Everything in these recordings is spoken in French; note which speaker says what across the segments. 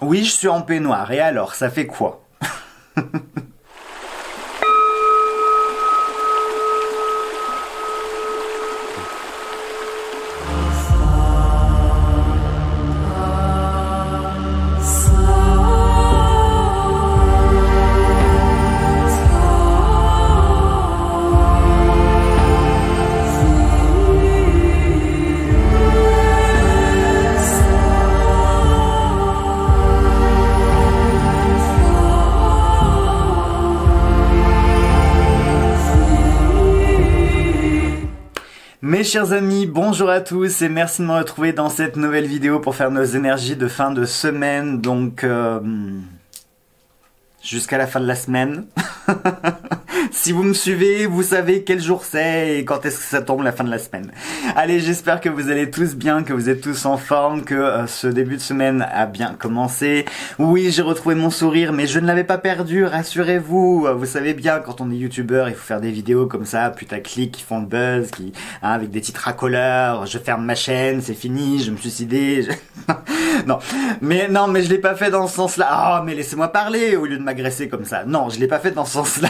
Speaker 1: Oui, je suis en peignoir, et alors, ça fait quoi? chers amis, bonjour à tous et merci de me retrouver dans cette nouvelle vidéo pour faire nos énergies de fin de semaine. Donc, euh, jusqu'à la fin de la semaine. si vous me suivez, vous savez quel jour c'est et quand est-ce que ça tombe la fin de la semaine. Allez, j'espère que vous allez tous bien, que vous êtes tous en forme, que euh, ce début de semaine a bien commencé. Oui, j'ai retrouvé mon sourire, mais je ne l'avais pas perdu, rassurez-vous. Vous savez bien, quand on est youtubeur, il faut faire des vidéos comme ça, putaclic, qui font le buzz, qui, hein, avec des titres racoleurs, je ferme ma chaîne, c'est fini, je me suicidé. non, mais non, mais je l'ai pas fait dans ce sens-là. Oh, mais laissez-moi parler au lieu de m'agresser comme ça. Non, je l'ai pas fait dans ce sens-là.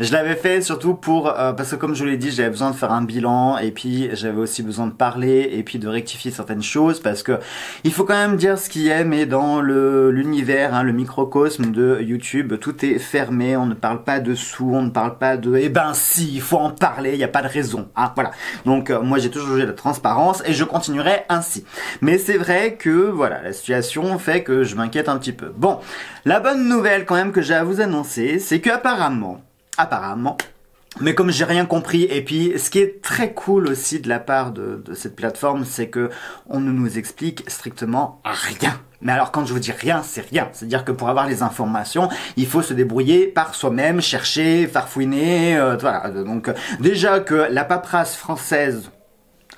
Speaker 1: Je l'avais fait surtout pour euh, parce que comme je vous l'ai dit, j'avais besoin de faire un bilan et puis j'avais aussi besoin de parler et puis de rectifier certaines choses parce que il faut quand même dire ce qui est, mais dans le l'univers, hein, le microcosme de YouTube, tout est fermé. On ne parle pas de sous, on ne parle pas de. Eh ben si, il faut en parler. Il n'y a pas de raison. Hein, voilà. Donc euh, moi j'ai toujours joué la transparence et je continuerai ainsi. Mais c'est vrai que voilà, la situation fait que je m'inquiète un petit peu. Bon, la bonne nouvelle quand même que j'ai à vous annoncer, c'est que apparemment, apparemment, mais comme j'ai rien compris, et puis ce qui est très cool aussi de la part de, cette plateforme, c'est que on ne nous explique strictement rien. Mais alors quand je vous dis rien, c'est rien. C'est-à-dire que pour avoir les informations, il faut se débrouiller par soi-même, chercher, farfouiner, euh, voilà. Donc déjà que la paperasse française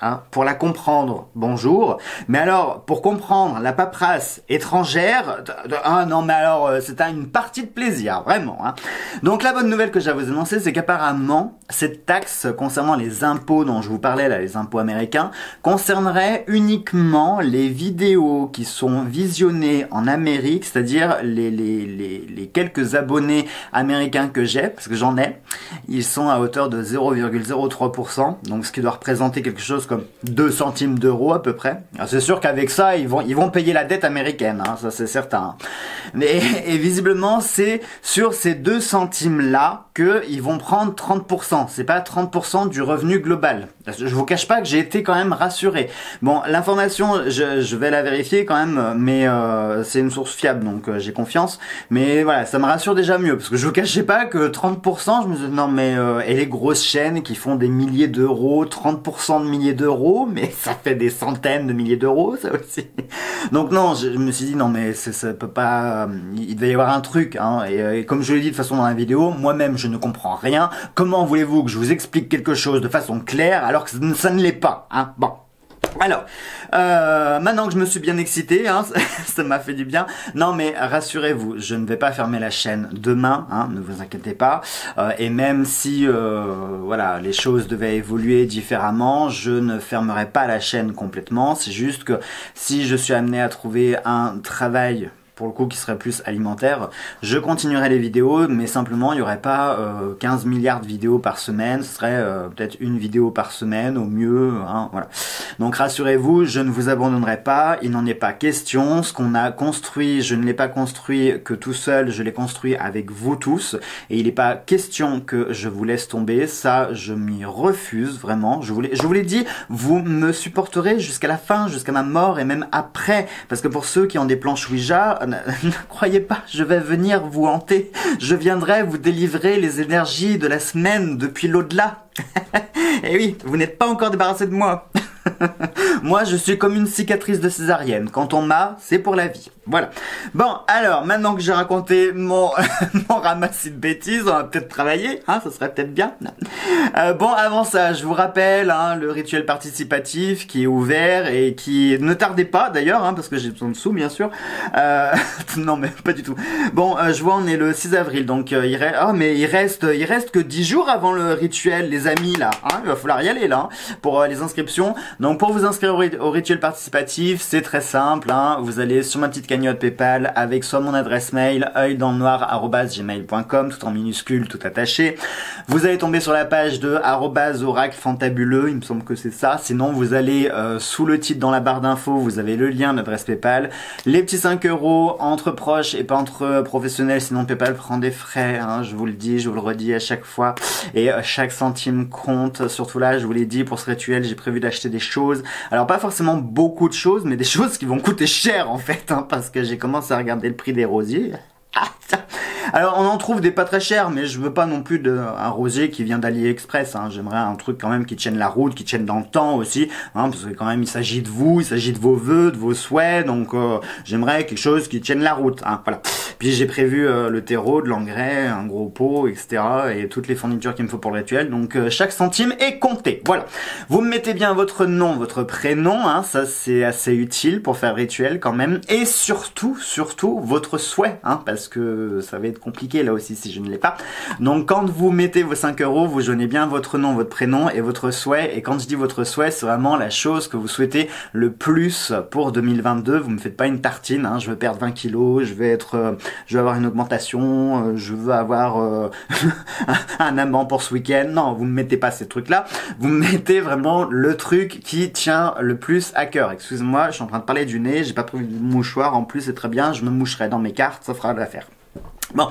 Speaker 1: Hein, pour la comprendre, bonjour. Mais alors, pour comprendre la paperasse étrangère, ah non, mais alors, euh, c'est une partie de plaisir, vraiment. Hein. Donc la bonne nouvelle que j'ai à vous annoncer, c'est qu'apparemment, cette taxe concernant les impôts dont je vous parlais, là, les impôts américains, concernerait uniquement les vidéos qui sont visionnées en Amérique, c'est-à-dire les, les, les, les quelques abonnés américains que j'ai, parce que j'en ai, ils sont à hauteur de 0,03%, donc ce qui doit représenter quelque chose comme 2 centimes d'euros à peu près. C'est sûr qu'avec ça, ils vont, payer la dette américaine, hein, ça c'est certain. Mais, et visiblement, c'est sur ces 2 centimes-là qu'ils vont prendre 30%. C'est pas 30% du revenu global. Je vous cache pas que j'ai été quand même rassuré. Bon, l'information, je, je, vais la vérifier quand même, mais euh, c'est une source fiable, donc euh, j'ai confiance. Mais voilà, ça me rassure déjà mieux, parce que je vous cachais pas que 30%, je me dis, non mais, euh, et les grosses chaînes qui font des milliers d'euros, 30% de milliers d'euros, mais ça fait des centaines de milliers d'euros, ça aussi. Donc non, je, me suis dit, non mais ça peut pas, il devait y avoir un truc, hein. Et, et comme je l'ai dit de façon dans la vidéo, moi-même je ne comprends rien. Comment voulez-vous que je vous explique quelque chose de façon claire alors que ça ne l'est pas hein Bon. Alors, euh, maintenant que je me suis bien excité, hein, ça m'a fait du bien. Non, mais rassurez-vous, je ne vais pas fermer la chaîne demain, hein, ne vous inquiétez pas. Euh, et même si, euh, voilà, les choses devaient évoluer différemment, je ne fermerai pas la chaîne complètement. C'est juste que si je suis amené à trouver un travail pour le coup qui serait plus alimentaire. Je continuerai les vidéos, mais simplement il n'y aurait pas 15 euh, milliards de vidéos par semaine, ce serait euh, peut-être une vidéo par semaine au mieux. Hein, voilà. Donc rassurez-vous, je ne vous abandonnerai pas, il n'en est pas question. Ce qu'on a construit, je ne l'ai pas construit que tout seul, je l'ai construit avec vous tous, et il n'est pas question que je vous laisse tomber, ça je m'y refuse vraiment. Je vous l'ai, je vous l'ai dit, vous me supporterez jusqu'à la fin, jusqu'à ma mort et même après, parce que pour ceux qui ont des planches Ouija, ne croyez pas, je vais venir vous hanter. Je viendrai vous délivrer les énergies de la semaine depuis l'au-delà. Et eh oui, vous n'êtes pas encore débarrassé de moi. Moi, je suis comme une cicatrice de césarienne. Quand on m'a, c'est pour la vie. Voilà. Bon, alors, maintenant que j'ai raconté mon, mon ramassis de bêtises, on va peut-être travailler, hein, ça serait peut-être bien. Euh, bon, avant ça, je vous rappelle, hein, le rituel participatif qui est ouvert et qui, ne tardez pas d'ailleurs, hein, parce que j'ai besoin de sous, bien sûr. Euh, non, mais pas du tout. Bon, euh, je vois, on est le 6 avril, donc euh, il reste, oh, mais il reste, il reste que 10 jours avant le rituel, les amis, là. Hein, il va falloir y aller, là, hein, pour les inscriptions. Donc, pour vous inscrire au, rituel participatif, c'est très simple, hein, vous allez sur ma petite PayPal avec soit mon adresse mail œil dans le noir gmail.com tout en minuscule, tout attaché. Vous allez tomber sur la page de oracle fantabuleux, il me semble que c'est ça. Sinon, vous allez euh, sous le titre dans la barre d'infos, vous avez le lien d'adresse PayPal. Les petits 5 euros entre proches et pas entre professionnels, sinon PayPal prend des frais. Hein, je vous le dis, je vous le redis à chaque fois. Et euh, chaque centime compte. Surtout là, je vous l'ai dit, pour ce rituel, j'ai prévu d'acheter des choses. Alors pas forcément beaucoup de choses, mais des choses qui vont coûter cher en fait, hein, parce que j'ai commencé à regarder le prix des rosiers. Alors on en trouve des pas très chers, mais je veux pas non plus de, un rosier qui vient d'AliExpress. Hein. J'aimerais un truc quand même qui tienne la route, qui tienne dans le temps aussi, hein, parce que quand même il s'agit de vous, il s'agit de vos vœux, de vos souhaits, donc euh, j'aimerais quelque chose qui tienne la route. Hein, voilà. Puis j'ai prévu euh, le terreau, de l'engrais, un gros pot, etc. et toutes les fournitures qu'il me faut pour le rituel. Donc euh, chaque centime est compté. Voilà. Vous me mettez bien votre nom, votre prénom, hein, ça c'est assez utile pour faire rituel quand même, et surtout, surtout votre souhait, hein, parce que ça va compliqué là aussi si je ne l'ai pas. Donc quand vous mettez vos 5 euros, vous joignez bien votre nom, votre prénom et votre souhait. Et quand je dis votre souhait, c'est vraiment la chose que vous souhaitez le plus pour 2022. Vous me faites pas une tartine, hein. je veux perdre 20 kilos, je vais être, euh, je veux avoir une augmentation, euh, je veux avoir euh, un amant pour ce week-end. Non, vous me mettez pas ces trucs-là. Vous me mettez vraiment le truc qui tient le plus à cœur. Excusez-moi, je suis en train de parler du nez, j'ai pas pris de mouchoir en plus, c'est très bien, je me moucherai dans mes cartes, ça fera l'affaire. Bon,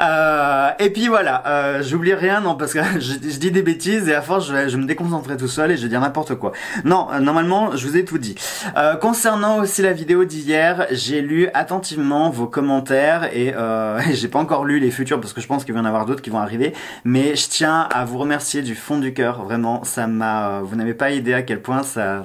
Speaker 1: euh, et puis voilà, euh, j'oublie rien, non, parce que je, dis des bêtises et à force je me déconcentrer tout seul et je vais dire n'importe quoi. Non, euh, normalement, je vous ai tout dit. Euh, concernant aussi la vidéo d'hier, j'ai lu attentivement vos commentaires et, euh, j'ai pas encore lu les futurs parce que je pense qu'il va y en avoir d'autres qui vont arriver, mais je tiens à vous remercier du fond du cœur, vraiment, ça m'a, vous n'avez pas idée à quel point ça,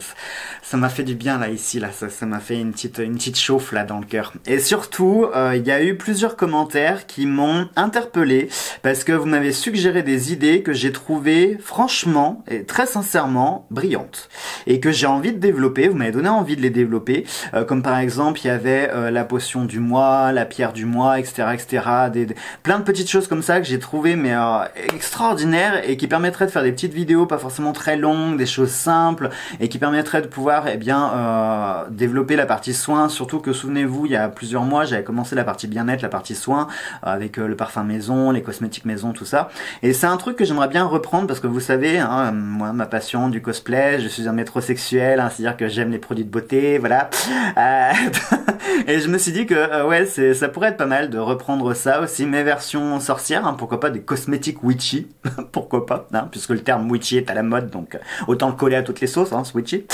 Speaker 1: ça m'a fait du bien là ici, là, ça m'a fait une petite, une petite chauffe là dans le cœur. Et surtout, il y a eu plusieurs commentaires qui m'ont interpellé parce que vous m'avez suggéré des idées que j'ai trouvées franchement et très sincèrement brillantes et que j'ai envie de développer. Vous m'avez donné envie de les développer, euh, comme par exemple il y avait euh, la potion du mois, la pierre du mois, etc., etc. Des, plein de petites choses comme ça que j'ai trouvé mais euh, extraordinaires et qui permettraient de faire des petites vidéos, pas forcément très longues, des choses simples et qui permettraient de pouvoir eh bien développer la partie soins. Surtout que souvenez-vous, il y a plusieurs mois, j'avais commencé la partie bien-être, la partie soins avec euh, le parfum maison, les cosmétiques maison, tout ça. Et c'est un truc que j'aimerais bien reprendre parce que vous savez, hein, moi, ma passion du cosplay, je suis un métrosexuel, hein, c'est-à-dire que j'aime les produits de beauté, voilà. Euh, et je me suis dit que euh, ouais, c'est ça pourrait être pas mal de reprendre ça aussi, mes versions sorcières, hein, pourquoi pas des cosmétiques witchy, pourquoi pas, hein, puisque le terme witchy est à la mode, donc autant le coller à toutes les sauces, hein, ce witchy.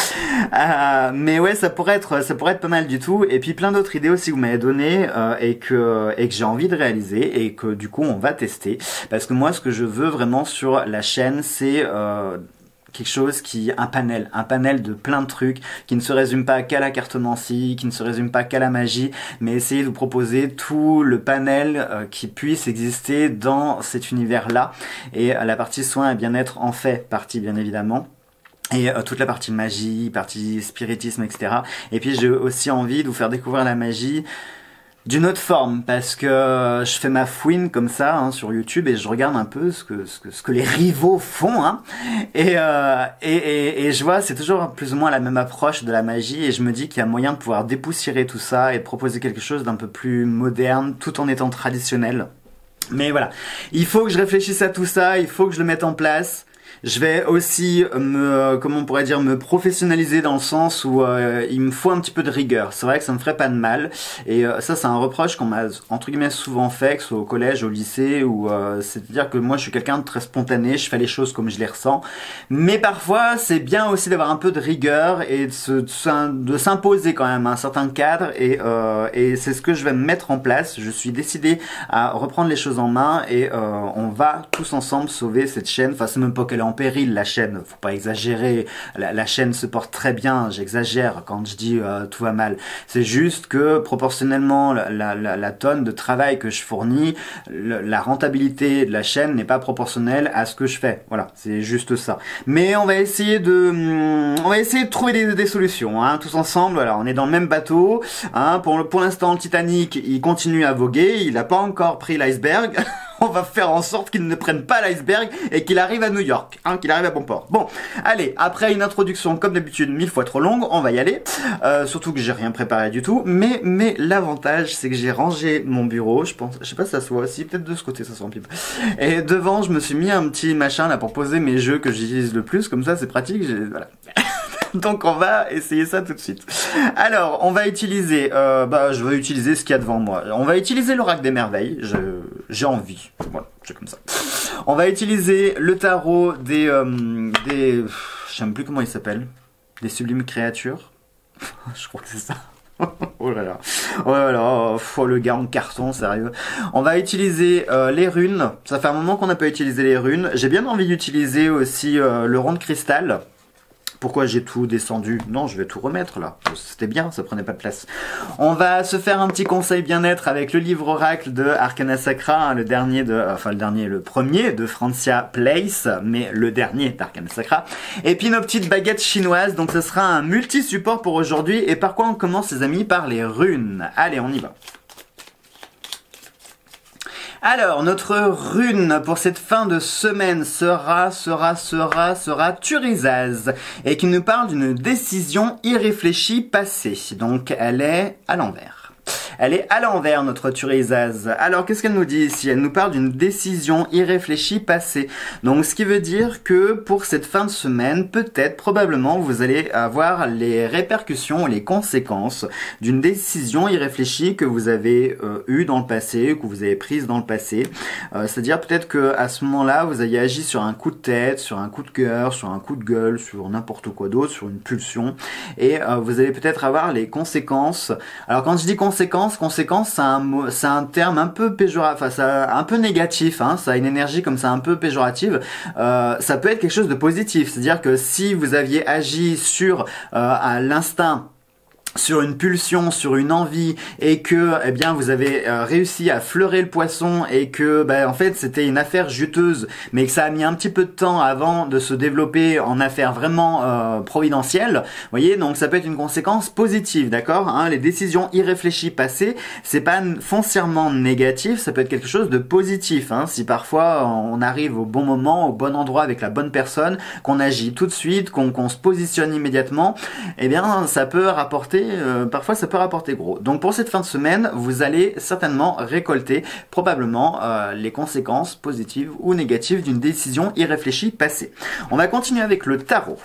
Speaker 1: mais ouais, ça pourrait être ça pourrait être pas mal du tout. Et puis plein d'autres idées aussi que vous m'avez donné et que et que j'ai envie de réaliser et que du coup on va tester. Parce que moi ce que je veux vraiment sur la chaîne c'est euh, quelque chose qui un panel un panel de plein de trucs qui ne se résume pas qu'à la cartomancie qui ne se résume pas qu'à la magie mais essayer de vous proposer tout le panel euh, qui puisse exister dans cet univers là et la partie soins et bien-être en fait partie bien évidemment et euh, toute la partie magie, partie spiritisme, etc. Et puis j'ai aussi envie de vous faire découvrir la magie d'une autre forme parce que je fais ma fouine comme ça hein, sur YouTube et je regarde un peu ce que ce que, ce que les rivaux font hein, et, euh, et, et, et je vois c'est toujours plus ou moins la même approche de la magie et je me dis qu'il y a moyen de pouvoir dépoussiérer tout ça et proposer quelque chose d'un peu plus moderne tout en étant traditionnel. Mais voilà. Il faut que je réfléchisse à tout ça il faut que je le mette en place je vais aussi me, comment on pourrait dire, me professionnaliser dans le sens où euh, il me faut un petit peu de rigueur. C'est vrai que ça me ferait pas de mal. Et euh, ça, c'est un reproche qu'on m'a entre guillemets souvent fait, que ce soit au collège, au lycée, ou euh, c'est-à-dire que moi, je suis quelqu'un de très spontané. Je fais les choses comme je les ressens. Mais parfois, c'est bien aussi d'avoir un peu de rigueur et de, s'imposer quand même un certain cadre. Et, et c'est ce que je vais me mettre en place. Je suis décidé à reprendre les choses en main et on va tous ensemble sauver cette chaîne. Enfin, c'est même pas qu'elle est en péril la chaîne, faut pas exagérer. La, chaîne se porte très bien, j'exagère quand je dis euh, tout va mal. C'est juste que proportionnellement la, la, tonne de travail que je fournis, la rentabilité de la chaîne n'est pas proportionnelle à ce que je fais. Voilà, c'est juste ça. Mais on va essayer de, on va essayer de trouver des, des solutions, hein, tous ensemble. Alors on est dans le même bateau. Hein, pour pour l'instant, le Titanic, il continue à voguer. Il n'a pas encore pris l'iceberg. on va faire en sorte qu'il ne prenne pas l'iceberg et qu'il arrive à New York, hein, qu'il arrive à bon port. Bon, allez, après une introduction comme d'habitude mille fois trop longue, on va y aller. Euh, surtout que j'ai rien préparé du tout. Mais mais l'avantage c'est que j'ai rangé mon bureau. Je pense, je sais pas si ça se voit aussi, peut-être de ce côté ça se pipe. Et devant, je me suis mis un petit machin là pour poser mes jeux que j'utilise le plus. Comme ça, c'est pratique. Voilà. Donc on va essayer ça tout de suite. Alors, on va utiliser, euh, bah, je vais utiliser ce qu'il y a devant moi. On va utiliser l'oracle des merveilles. J'ai envie. Voilà, c'est comme ça. On va utiliser le tarot des, euh, des, même plus comment il s'appelle, des sublimes créatures. je crois que c'est ça. oh là là. Oh là là. Oh, le gars en carton, sérieux. On va utiliser euh, les runes. Ça fait un moment qu'on n'a pas utilisé les runes. J'ai bien envie d'utiliser aussi euh, le rond de cristal. Pourquoi j'ai tout descendu? Non, je vais tout remettre là. C'était bien, ça prenait pas de place. On va se faire un petit conseil bien-être avec le livre oracle de Arcana Sacra, hein, le dernier de, enfin le dernier, le premier de Francia Place, mais le dernier d'Arcana Sacra. Et puis nos petites baguettes chinoises. Donc ce sera un multi-support pour aujourd'hui. Et par quoi on commence, les amis? Par les runes. Allez, on y va. Alors, notre rune pour cette fin de semaine sera, sera, sera, sera Turizaz, et qui nous parle d'une décision irréfléchie passée. Donc, elle est à l'envers. Elle est à l'envers, notre Turizaz. Alors, qu'est-ce qu'elle nous dit ici? Elle nous parle d'une décision irréfléchie passée. Donc, ce qui veut dire que pour cette fin de semaine, peut-être, probablement, vous allez avoir les répercussions, les conséquences d'une décision irréfléchie que vous avez euh, eue dans le passé, que vous avez prise dans le passé. Euh, c'est-à-dire peut-être que à ce moment-là, vous avez agi sur un coup de tête, sur un coup de cœur, sur un coup de gueule, sur n'importe quoi d'autre, sur une pulsion, et euh, vous allez peut-être avoir les conséquences. Alors, quand je dis conséquences conséquence, c'est un, terme un peu péjoratif, enfin, un peu négatif, hein, ça a une énergie comme ça un peu péjorative. Euh, ça peut être quelque chose de positif, c'est-à-dire que si vous aviez agi sur euh, à l'instinct sur une pulsion, sur une envie, et que eh bien vous avez euh, réussi à fleurer le poisson et que bah, en fait c'était une affaire juteuse, mais que ça a mis un petit peu de temps avant de se développer en affaire vraiment euh, providentielle. Voyez, donc ça peut être une conséquence positive, d'accord hein Les décisions irréfléchies passées, c'est pas foncièrement négatif, ça peut être quelque chose de positif. Hein si parfois on arrive au bon moment, au bon endroit avec la bonne personne, qu'on agit tout de suite, qu'on se positionne immédiatement, eh bien ça peut rapporter euh, parfois ça peut rapporter gros. Donc pour cette fin de semaine, vous allez certainement récolter probablement euh, les conséquences positives ou négatives d'une décision irréfléchie passée. On va continuer avec le tarot.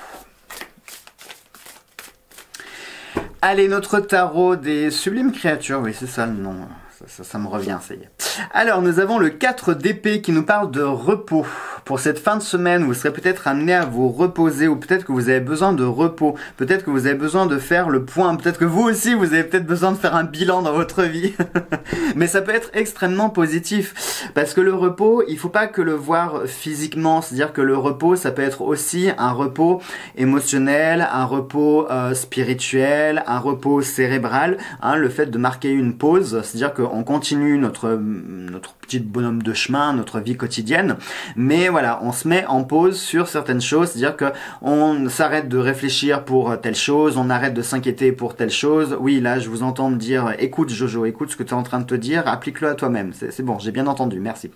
Speaker 1: Allez, notre tarot des sublimes créatures, oui c'est ça le nom. Ça, ça, me revient, ça y est. Alors, nous avons le 4 d'épée qui nous parle de repos. Pour cette fin de semaine, vous serez peut-être amené à vous reposer ou peut-être que vous avez besoin de repos. Peut-être que vous avez besoin de faire le point. Peut-être que vous aussi, vous avez peut-être besoin de faire un bilan dans votre vie. Mais ça peut être extrêmement positif. Parce que le repos, il faut pas que le voir physiquement. C'est-à-dire que le repos, ça peut être aussi un repos émotionnel, un repos euh, spirituel, un repos cérébral. Hein, le fait de marquer une pause, c'est-à-dire que on continue notre, notre petit bonhomme de chemin, notre vie quotidienne, mais voilà, on se met en pause sur certaines choses, c'est-à-dire que on s'arrête de réfléchir pour telle chose, on arrête de s'inquiéter pour telle chose. Oui, là, je vous entends me dire, écoute Jojo, écoute ce que tu es en train de te dire, applique-le à toi-même. C'est bon, j'ai bien entendu, merci.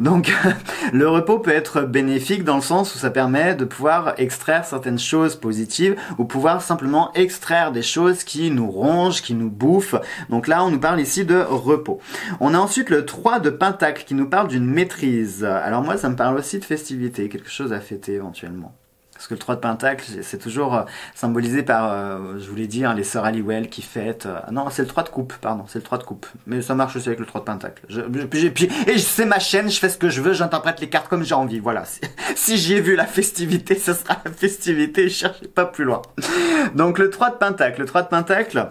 Speaker 1: Donc, le repos peut être bénéfique dans le sens où ça permet de pouvoir extraire certaines choses positives ou pouvoir simplement extraire des choses qui nous rongent, qui nous bouffent. Donc là, on nous parle ici de repos. On a ensuite le 3 de Pentacle qui nous parle d'une maîtrise. Alors moi, ça me parle aussi de festivité, quelque chose à fêter éventuellement. Parce que le 3 de Pentacle, c'est toujours euh, symbolisé par, euh, je voulais dire, les sœurs Halliwell qui fêtent. Euh, non, c'est le 3 de coupe, pardon, c'est le 3 de coupe. Mais ça marche aussi avec le 3 de Pentacle. Et c'est ma chaîne, je fais ce que je veux, j'interprète les cartes comme j'ai envie. Voilà. Si j'y ai vu la festivité, ce sera la festivité, cherchez pas plus loin. Donc le 3 de Pentacle, le 3 de Pentacle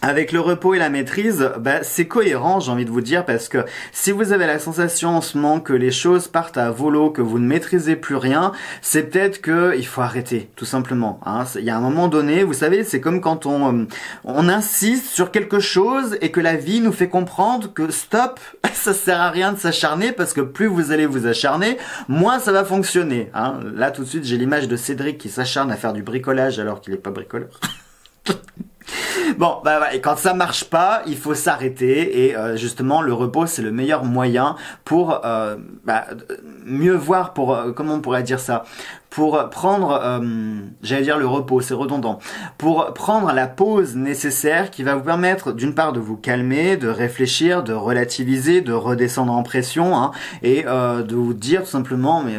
Speaker 1: avec le repos et la maîtrise, bah, c'est cohérent, j'ai envie de vous dire, parce que si vous avez la sensation en ce moment que les choses partent à volo, que vous ne maîtrisez plus rien, c'est peut-être que il faut arrêter, tout simplement. Hein. Il y a un moment donné, vous savez, c'est comme quand on, euh, on insiste sur quelque chose et que la vie nous fait comprendre que stop, ça sert à rien de s'acharner parce que plus vous allez vous acharner, moins ça va fonctionner. Hein. Là, tout de suite, j'ai l'image de Cédric qui s'acharne à faire du bricolage alors qu'il n'est pas bricoleur. Bon, bah, et quand ça marche pas, il faut s'arrêter et euh, justement le repos c'est le meilleur moyen pour euh, bah, mieux voir pour euh, comment on pourrait dire ça? Pour prendre, euh, j'allais dire le repos, c'est redondant, pour prendre la pause nécessaire qui va vous permettre d'une part de vous calmer, de réfléchir, de relativiser, de redescendre en pression, hein, et euh, de vous dire tout simplement, mais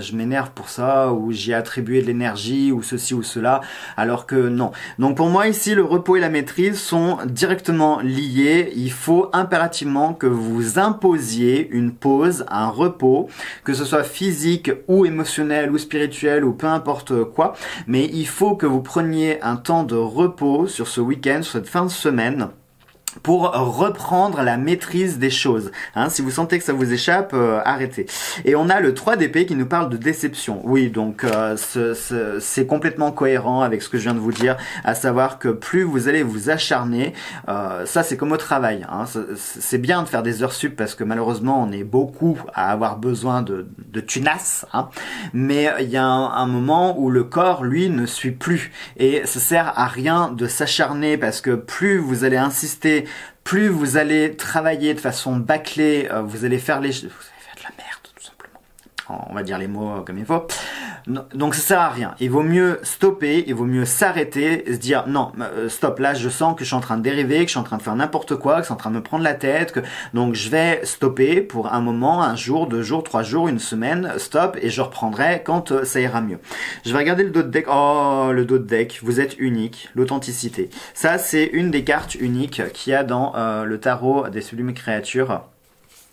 Speaker 1: je m'énerve pour ça, ou j'y ai attribué de l'énergie, ou ceci ou cela, alors que non. Donc pour moi ici, le repos et la maîtrise sont directement liés. Il faut impérativement que vous imposiez une pause, un repos, que ce soit physique ou émotionnel ou spirituel ou peu importe quoi, mais il faut que vous preniez un temps de repos sur ce week-end, sur cette fin de semaine pour reprendre la maîtrise des choses. Hein, si vous sentez que ça vous échappe, euh, arrêtez. Et on a le 3 d'épée qui nous parle de déception. Oui, donc euh, c'est complètement cohérent avec ce que je viens de vous dire, à savoir que plus vous allez vous acharner, euh, ça c'est comme au travail. Hein, c'est bien de faire des heures sup parce que malheureusement on est beaucoup à avoir besoin de, de tunas, hein, mais il y a un, un, moment où le corps, lui, ne suit plus. Et ça sert à rien de s'acharner parce que plus vous allez insister plus vous allez travailler de façon bâclée, euh, vous allez faire les... Vous allez faire de la merde, tout simplement. On va dire les mots comme il faut. Donc ça sert à rien. Il vaut mieux stopper, il vaut mieux s'arrêter se dire non, euh, stop, là je sens que je suis en train de dériver, que je suis en train de faire n'importe quoi, que c'est en train de me prendre la tête, que donc je vais stopper pour un moment, un jour, deux jours, trois jours, une semaine, stop et je reprendrai quand euh, ça ira mieux. Je vais regarder le dos de deck. Oh, le dos de deck, vous êtes unique, l'authenticité. Ça c'est une des cartes uniques qu'il y a dans euh, le tarot des sublimes créatures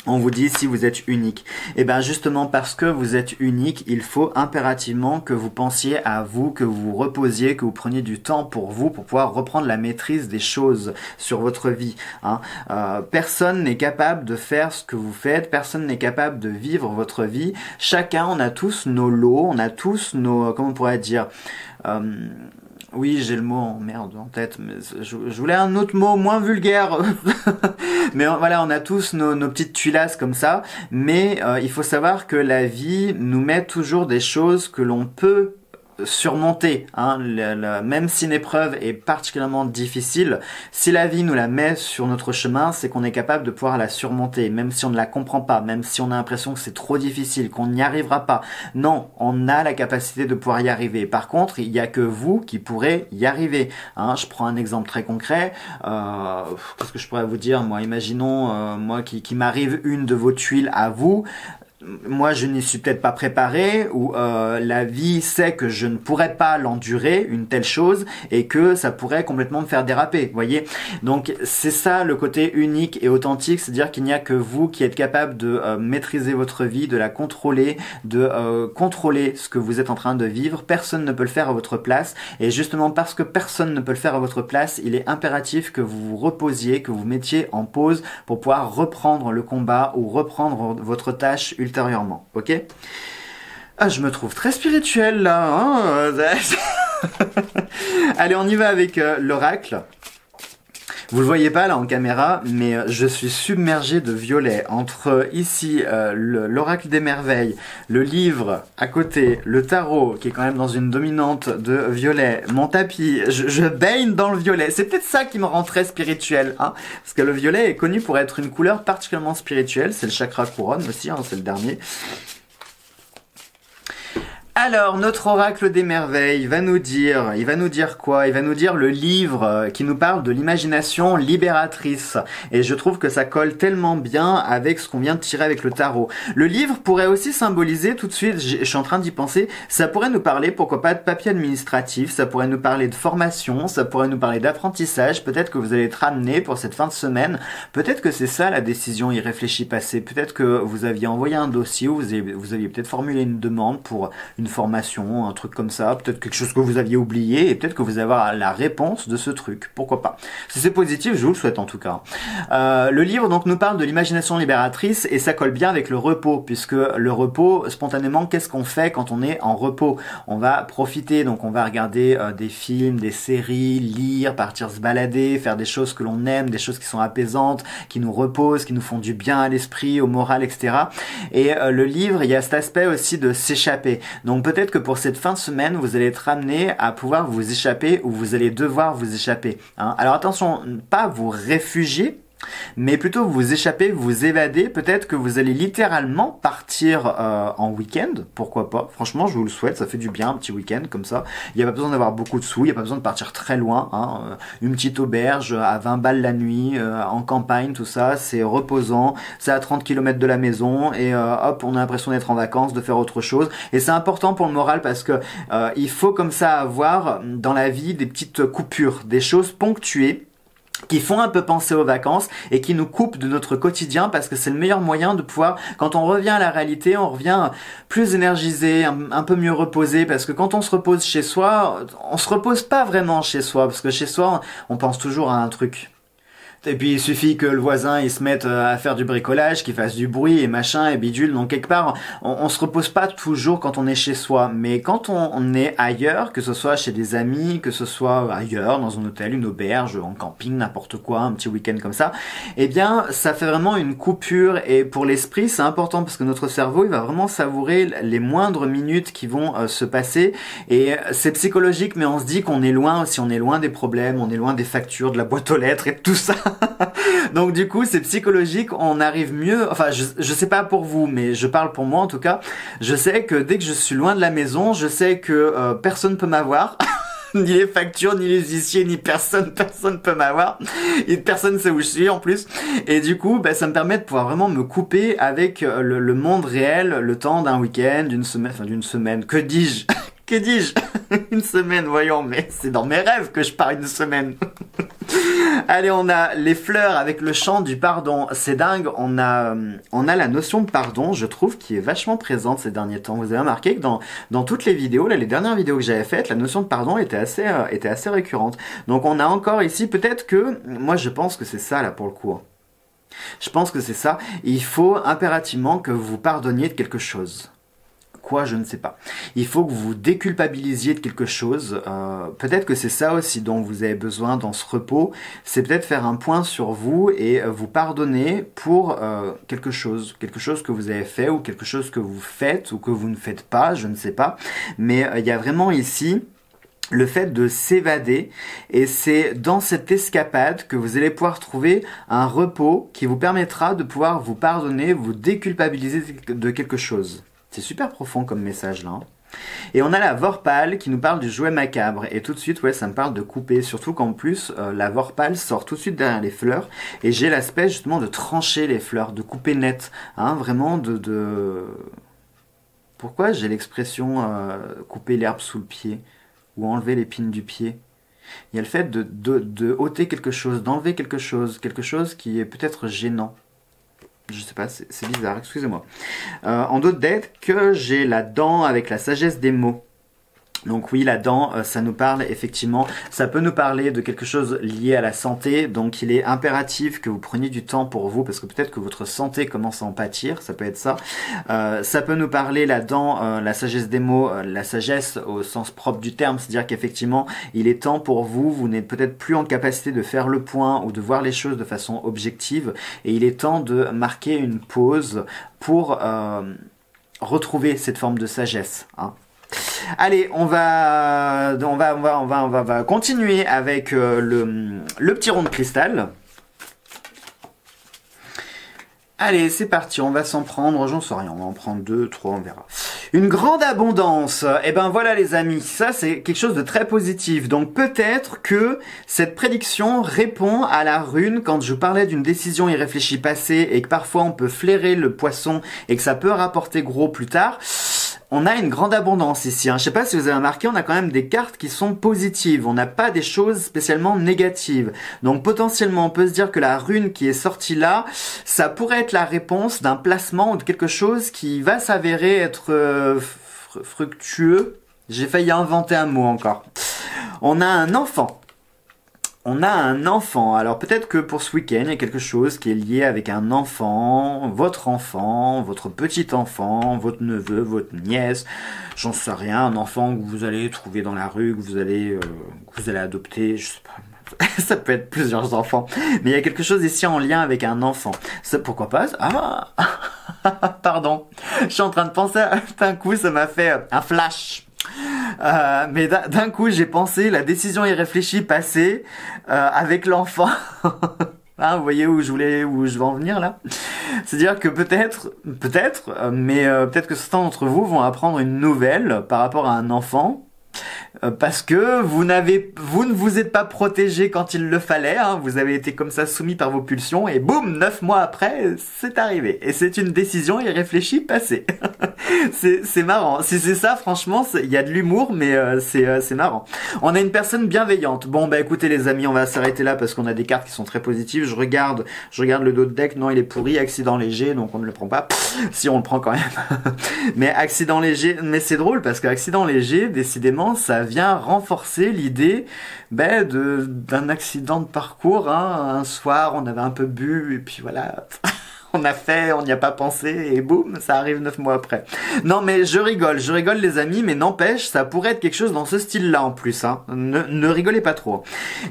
Speaker 1: on vous dit si vous êtes unique. Et eh bien justement parce que vous êtes unique, il faut impérativement que vous pensiez à vous, que vous vous reposiez, que vous preniez du temps pour vous, pour pouvoir reprendre la maîtrise des choses sur votre vie. Hein. Euh, personne n'est capable de faire ce que vous faites, personne n'est capable de vivre votre vie. Chacun, on a tous nos lots, on a tous nos, comment on pourrait dire, euh, oui, j'ai le mot en merde en tête, mais je, voulais un autre mot moins vulgaire. mais voilà, on a tous nos, petites tuilasses comme ça. Mais euh, il faut savoir que la vie nous met toujours des choses que l'on peut surmonter, hein, même si une épreuve est particulièrement difficile, si la vie nous la met sur notre chemin, c'est qu'on est capable de pouvoir la surmonter, même si on ne la comprend pas, même si on a l'impression que c'est trop difficile, qu'on n'y arrivera pas. Non, on a la capacité de pouvoir y arriver. Par contre, il n'y a que vous qui pourrez y arriver. Hein, je prends un exemple très concret. Euh, Qu'est-ce que je pourrais vous dire Moi, imaginons euh, moi qui, qui m'arrive une de vos tuiles à vous moi je n'y suis peut-être pas préparé ou euh, la vie sait que je ne pourrais pas l'endurer une telle chose et que ça pourrait complètement me faire déraper voyez. Donc c'est ça le côté unique et authentique c'est-à-dire qu'il n'y a que vous qui êtes capable de euh, maîtriser votre vie de la contrôler de euh, contrôler ce que vous êtes en train de vivre. Personne ne peut le faire à votre place et justement parce que personne ne peut le faire à votre place il est impératif que vous vous reposiez que vous mettiez en pause pour pouvoir reprendre le combat ou reprendre votre tâche ultérieurement ok? Ah, je me trouve très spirituel là. Hein Allez, on y va avec euh, l'oracle. Vous le voyez pas là en caméra, mais euh, je suis submergé de violet. Entre euh, ici l'oracle des merveilles, le livre à côté, le tarot qui est quand même dans une dominante de violet, mon tapis, je, baigne dans le violet. C'est peut-être ça qui me rend très spirituel, hein, parce que le violet est connu pour être une couleur particulièrement spirituelle. C'est le chakra couronne aussi, hein, c'est le dernier. Alors, notre oracle des merveilles va nous dire, il va nous dire quoi? Il va nous dire le livre euh, qui nous parle de l'imagination libératrice. Et je trouve que ça colle tellement bien avec ce qu'on vient de tirer avec le tarot. Le livre pourrait aussi symboliser tout de suite, je suis en train d'y penser, ça pourrait nous parler, pourquoi pas, de papier administratif, ça pourrait nous parler de formation, ça pourrait nous parler d'apprentissage, peut-être que vous allez être amené pour cette fin de semaine, peut-être que c'est ça la décision irréfléchie passée, peut-être que vous aviez envoyé un dossier ou vous aviez, vous aviez peut-être formulé une demande pour une formation, un truc comme ça, peut-être quelque chose que vous aviez oublié, et peut-être que vous avez la réponse de ce truc. Pourquoi pas Si c'est positif, je vous le souhaite en tout cas. Euh, le livre donc nous parle de l'imagination libératrice et ça colle bien avec le repos, puisque le repos, spontanément, qu'est-ce qu'on fait quand on est en repos? On va profiter, donc on va regarder euh, des films, des séries, lire, partir se balader, faire des choses que l'on aime, des choses qui sont apaisantes, qui nous reposent, qui nous font du bien à l'esprit, au moral, etc. Et euh, le livre, il y a cet aspect aussi de s'échapper. Donc peut-être que pour cette fin de semaine, vous allez être amené à pouvoir vous échapper ou vous allez devoir vous échapper. Hein. Alors attention, pas vous réfugier mais plutôt vous échapper, vous évader. Peut-être que vous allez littéralement partir euh, en week-end, pourquoi pas? Franchement, je vous le souhaite, ça fait du bien un petit week-end comme ça. Il n'y a pas besoin d'avoir beaucoup de sous, il n'y a pas besoin de partir très loin. Hein. Euh, une petite auberge à 20 balles la nuit, euh, en campagne, tout ça, c'est reposant. C'est à 30 km de la maison et hop, on a l'impression d'être en vacances, de faire autre chose. Et c'est important pour le moral parce que il faut comme ça avoir dans la vie des petites coupures, des choses ponctuées qui font un peu penser aux vacances et qui nous coupent de notre quotidien parce que c'est le meilleur moyen de pouvoir, quand on revient à la réalité, on revient plus énergisé, un, peu mieux reposé parce que quand on se repose chez soi, on se repose pas vraiment chez soi parce que chez soi, on pense toujours à un truc. Et puis il suffit que le voisin il se mette euh, à faire du bricolage, qu'il fasse du bruit et machin et bidule. Donc quelque part, on, on se repose pas toujours quand on est chez soi, mais quand on, est ailleurs, que ce soit chez des amis, que ce soit ailleurs dans un hôtel, une auberge, en camping, n'importe quoi, un petit week-end comme ça, eh bien ça fait vraiment une coupure. Et pour l'esprit, c'est important parce que notre cerveau il va vraiment savourer les moindres minutes qui vont euh, se passer. Et c'est psychologique, mais on se dit qu'on est loin aussi, on est loin des problèmes, on est loin des factures, de la boîte aux lettres et tout ça. Donc du coup, c'est psychologique, on arrive mieux, enfin je, je sais pas pour vous, mais je parle pour moi en tout cas, je sais que dès que je suis loin de la maison, je sais que euh, personne peut m'avoir. ni les factures, ni les huissiers, ni personne, personne peut m'avoir. Et personne sait où je suis en plus. Et du coup, bah, ça me permet de pouvoir vraiment me couper avec euh, le, le monde réel, le temps d'un week-end, d'une semaine, enfin d'une semaine. Que dis-je? Que dis-je? Une semaine, voyons, mais c'est dans mes rêves que je pars une semaine. Allez, on a les fleurs avec le chant du pardon. C'est dingue, on a, on a la notion de pardon, je trouve, qui est vachement présente ces derniers temps. Vous avez remarqué que dans, dans toutes les vidéos, là, les dernières vidéos que j'avais faites, la notion de pardon était assez, euh, était assez récurrente. Donc on a encore ici, peut-être que, moi je pense que c'est ça là pour le coup. Hein. Je pense que c'est ça. Il faut impérativement que vous pardonniez de quelque chose quoi, je ne sais pas. Il faut que vous déculpabilisiez de quelque chose. Euh, peut-être que c'est ça aussi dont vous avez besoin dans ce repos. C'est peut-être faire un point sur vous et euh, vous pardonner pour euh, quelque chose, quelque chose que vous avez fait ou quelque chose que vous faites ou que vous ne faites pas, je ne sais pas. Mais il y a vraiment ici le fait de s'évader et c'est dans cette escapade que vous allez pouvoir trouver un repos qui vous permettra de pouvoir vous pardonner, vous déculpabiliser de quelque chose. C'est super profond comme message là. Hein. Et on a la Vorpal qui nous parle du jouet macabre. Et tout de suite, ouais, ça me parle de couper. Surtout qu'en plus, euh, la Vorpal sort tout de suite derrière les fleurs. Et j'ai l'aspect justement de trancher les fleurs, de couper net. Hein, vraiment de. Pourquoi j'ai l'expression euh, couper l'herbe sous le pied ou enlever l'épine du pied? Il y a le fait de ôter quelque chose, d'enlever quelque chose, quelque chose qui est peut-être gênant. Je sais pas, c'est bizarre, excusez-moi. Euh, en d'autres dettes, que j'ai la dent avec la sagesse des mots. Donc oui, la dent, euh, ça nous parle effectivement, ça peut nous parler de quelque chose lié à la santé, donc il est impératif que vous preniez du temps pour vous, parce que peut-être que votre santé commence à en pâtir, ça peut être ça. Euh, ça peut nous parler la dent, euh, la sagesse des mots, la sagesse au sens propre du terme, c'est-à-dire qu'effectivement, il est temps pour vous, vous n'êtes peut-être plus en capacité de faire le point ou de voir les choses de façon objective, et il est temps de marquer une pause pour retrouver cette forme de sagesse. Hein. Allez, on va, on va, on va, on va, on va, continuer avec euh, le, petit rond de cristal. Allez, c'est parti, on va s'en prendre, j'en sais rien, on va en prendre deux, trois, on verra. Une grande abondance. Et eh ben voilà les amis, ça c'est quelque chose de très positif. Donc peut-être que cette prédiction répond à la rune quand je parlais d'une décision irréfléchie passée et que parfois on peut flairer le poisson et que ça peut rapporter gros plus tard on a une grande abondance ici. Hein. Je sais pas si vous avez remarqué, on a quand même des cartes qui sont positives. On n'a pas des choses spécialement négatives. Donc potentiellement, on peut se dire que la rune qui est sortie là, ça pourrait être la réponse d'un placement ou de quelque chose qui va s'avérer être euh, fructueux. J'ai failli inventer un mot encore. On a un enfant on a un enfant. Alors peut-être que pour ce week-end, il y a quelque chose qui est lié avec un enfant, votre enfant, votre petit enfant, votre neveu, votre nièce, j'en sais rien, un enfant que vous allez trouver dans la rue, que vous allez, euh, que vous allez adopter, je sais pas. ça peut être plusieurs enfants. Mais il y a quelque chose ici en lien avec un enfant. Ça, pourquoi pas? Ah Pardon. Je suis en train de penser, d'un coup, ça m'a fait un flash. Euh, mais d'un coup, j'ai pensé la décision irréfléchie passée euh, avec l'enfant. Hein, vous voyez où je voulais, où je veux en venir là? C'est-à-dire que peut-être, peut-être, euh, mais euh, peut-être que certains d'entre vous vont apprendre une nouvelle par rapport à un enfant parce que vous n'avez, vous ne vous êtes pas protégé quand il le fallait. Hein. vous avez été comme ça soumis par vos pulsions et boum, neuf mois après, c'est arrivé. Et c'est une décision irréfléchie passée. c'est marrant. Si c'est ça, franchement, il y a de l'humour, mais euh, euh, c'est marrant. On a une personne bienveillante. Bon, bah écoutez les amis, on va s'arrêter là parce qu'on a des cartes qui sont très positives. Je regarde, je regarde le dos de deck. Non, il est pourri, accident léger, donc on ne le prend pas. si on le prend quand même. mais accident léger, mais c'est drôle parce qu'accident léger, décidément, ça vient renforcer l'idée ben, d'un accident de parcours. Hein. Un soir, on avait un peu bu et puis voilà. on a fait, on n'y a pas pensé et boum, ça arrive neuf mois après. Non mais je rigole, je rigole les amis, mais n'empêche, ça pourrait être quelque chose dans ce style-là en plus. Hein. Ne, ne rigolez pas trop.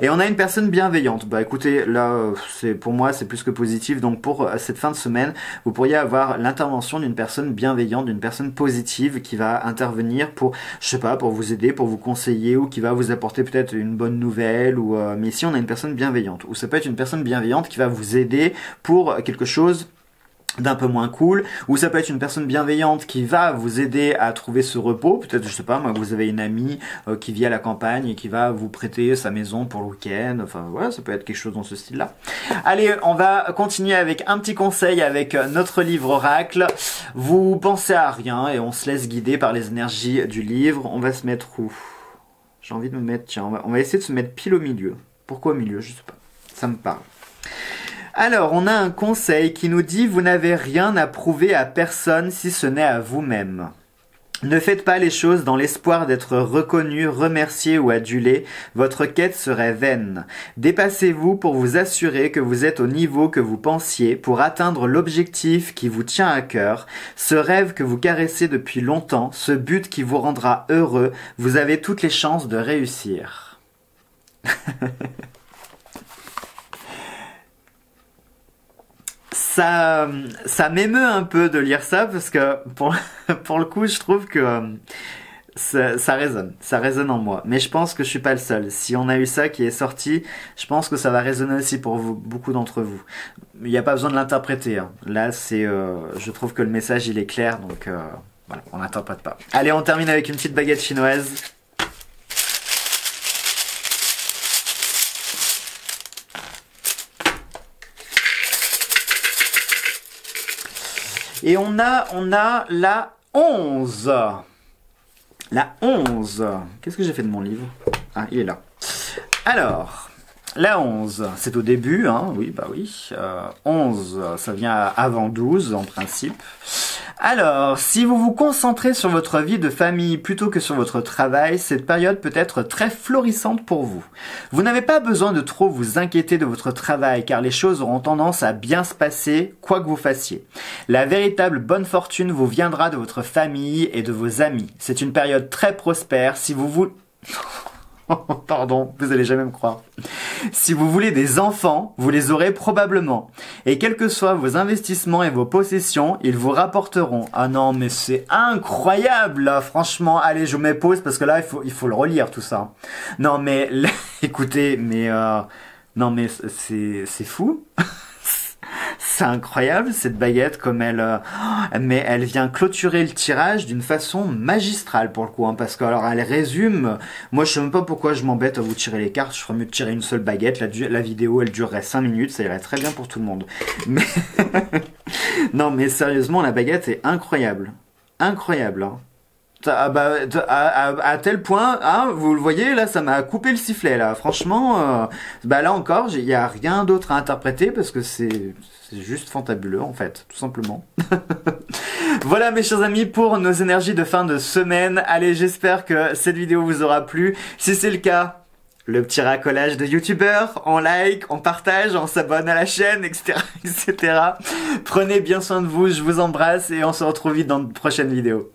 Speaker 1: Et on a une personne bienveillante. Bah écoutez, là, c'est pour moi, c'est plus que positif. Donc pour euh, cette fin de semaine, vous pourriez avoir l'intervention d'une personne bienveillante, d'une personne positive qui va intervenir pour, je sais pas, pour vous aider, pour vous conseiller ou qui va vous apporter peut-être une bonne nouvelle. Ou euh, mais ici on a une personne bienveillante. Ou ça peut être une personne bienveillante qui va vous aider pour quelque chose d'un peu moins cool, ou ça peut être une personne bienveillante qui va vous aider à trouver ce repos, peut-être je sais pas, moi vous avez une amie euh, qui vit à la campagne et qui va vous prêter sa maison pour le week-end, enfin voilà, ça peut être quelque chose dans ce style-là. Allez, on va continuer avec un petit conseil avec notre livre oracle. Vous pensez à rien et on se laisse guider par les énergies du livre. On va se mettre où? J'ai envie de me mettre, tiens, on va, on va essayer de se mettre pile au milieu. Pourquoi au milieu? Je sais pas. Ça me parle. Alors, on a un conseil qui nous dit vous n'avez rien à prouver à personne si ce n'est à vous-même. Ne faites pas les choses dans l'espoir d'être reconnu, remercié ou adulé, votre quête serait vaine. Dépassez-vous pour vous assurer que vous êtes au niveau que vous pensiez, pour atteindre l'objectif qui vous tient à cœur, ce rêve que vous caressez depuis longtemps, ce but qui vous rendra heureux, vous avez toutes les chances de réussir. ça, ça m'émeut un peu de lire ça parce que pour, pour le coup, je trouve que euh, ça, résonne, ça résonne en moi. Mais je pense que je suis pas le seul. Si on a eu ça qui est sorti, je pense que ça va résonner aussi pour beaucoup d'entre vous. Il n'y a pas besoin de l'interpréter. Hein. Là, c'est, euh, je trouve que le message il est clair, donc euh, voilà, on n'interprète pas. Allez, on termine avec une petite baguette chinoise. Et on a, on a la 11. La 11. Qu'est-ce que j'ai fait de mon livre? Ah, il est là. Alors, la 11, c'est au début, hein, oui, bah oui. Euh, 11, ça vient avant 12 en principe. Alors, si vous vous concentrez sur votre vie de famille plutôt que sur votre travail, cette période peut être très florissante pour vous. Vous n'avez pas besoin de trop vous inquiéter de votre travail car les choses auront tendance à bien se passer quoi que vous fassiez. La véritable bonne fortune vous viendra de votre famille et de vos amis. C'est une période très prospère si vous vous... Pardon, vous allez jamais me croire. Si vous voulez des enfants, vous les aurez probablement. Et quels que soient vos investissements et vos possessions, ils vous rapporteront. Ah non, mais c'est incroyable, là. Franchement, allez, je mets pause parce que là, il faut, il faut le relire, tout ça. Non, mais, écoutez, mais, euh, non, mais c'est, c'est fou. c'est incroyable cette baguette comme elle euh, mais elle vient clôturer le tirage d'une façon magistrale pour le coup hein, parce que alors elle résume moi je sais même pas pourquoi je m'embête à vous tirer les cartes je ferais mieux de tirer une seule baguette la, la vidéo elle durerait 5 minutes ça irait très bien pour tout le monde mais non mais sérieusement la baguette est incroyable incroyable hein. Ah bah, à, tel point, hein, vous le voyez, là, ça m'a coupé le sifflet, là. Franchement, euh, bah là encore, il n'y a rien d'autre à interpréter parce que c'est juste fantabuleux, en fait, tout simplement. voilà, mes chers amis, pour nos énergies de fin de semaine. Allez, j'espère que cette vidéo vous aura plu. Si c'est le cas, le petit racolage de youtubeurs, on like, on partage, on s'abonne à la chaîne, etc., etc. Prenez bien soin de vous, je vous embrasse et on se retrouve vite dans de prochaines vidéos.